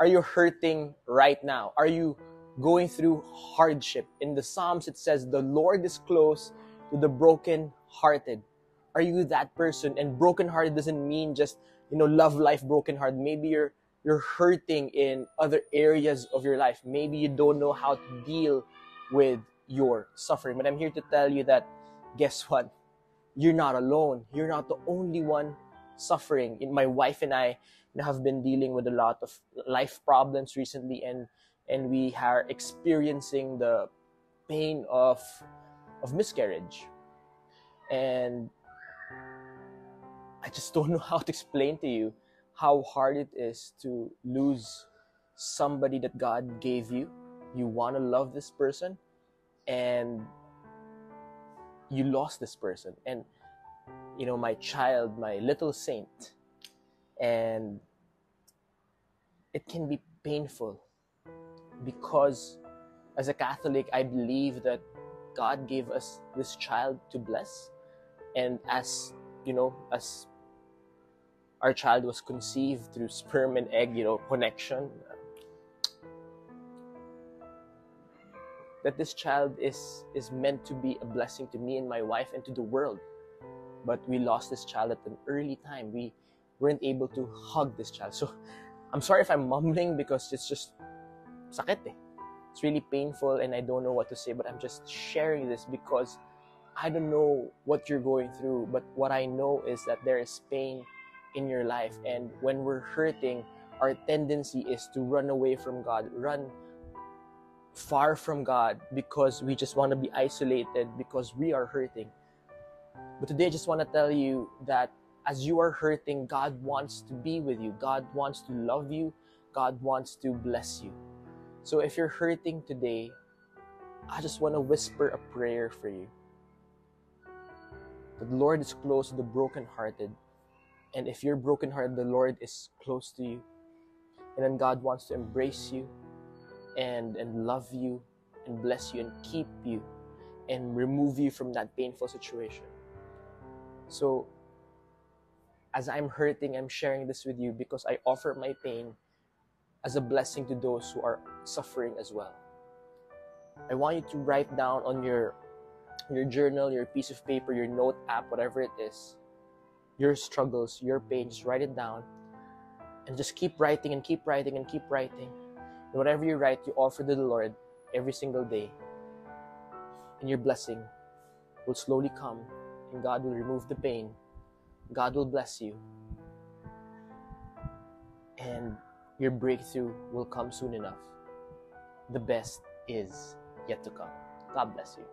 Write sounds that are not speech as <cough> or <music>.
Are you hurting right now? Are you going through hardship? In the Psalms, it says, The Lord is close to the broken-hearted. Are you that person? And broken-hearted doesn't mean just, you know, love life broken-hearted. Maybe you're you're hurting in other areas of your life. Maybe you don't know how to deal with your suffering. But I'm here to tell you that guess what? You're not alone. You're not the only one suffering. My wife and I have been dealing with a lot of life problems recently and and we are experiencing the pain of of miscarriage. And I just <laughs> don't know how to explain to you how hard it is to lose somebody that God gave you. You want to love this person and you lost this person. And, you know, my child, my little saint, and it can be painful because as a Catholic, I believe that God gave us this child to bless. And as, you know, as our child was conceived through sperm and egg, you know, connection. That this child is is meant to be a blessing to me and my wife and to the world. But we lost this child at an early time. We weren't able to hug this child. So I'm sorry if I'm mumbling because it's just sakit eh. It's really painful and I don't know what to say, but I'm just sharing this because I don't know what you're going through, but what I know is that there is pain in your life. And when we're hurting, our tendency is to run away from God, run far from God because we just want to be isolated because we are hurting. But today, I just want to tell you that as you are hurting, God wants to be with you, God wants to love you, God wants to bless you. So if you're hurting today, I just want to whisper a prayer for you. The Lord is close to the brokenhearted and if you're brokenhearted, the Lord is close to you. And then God wants to embrace you and, and love you and bless you and keep you and remove you from that painful situation. So, as I'm hurting, I'm sharing this with you because I offer my pain as a blessing to those who are suffering as well. I want you to write down on your your journal, your piece of paper, your note app, whatever it is, your struggles, your pain, just write it down. And just keep writing and keep writing and keep writing. And whatever you write, you offer to the Lord every single day. And your blessing will slowly come, and God will remove the pain. God will bless you. And your breakthrough will come soon enough. The best is yet to come. God bless you.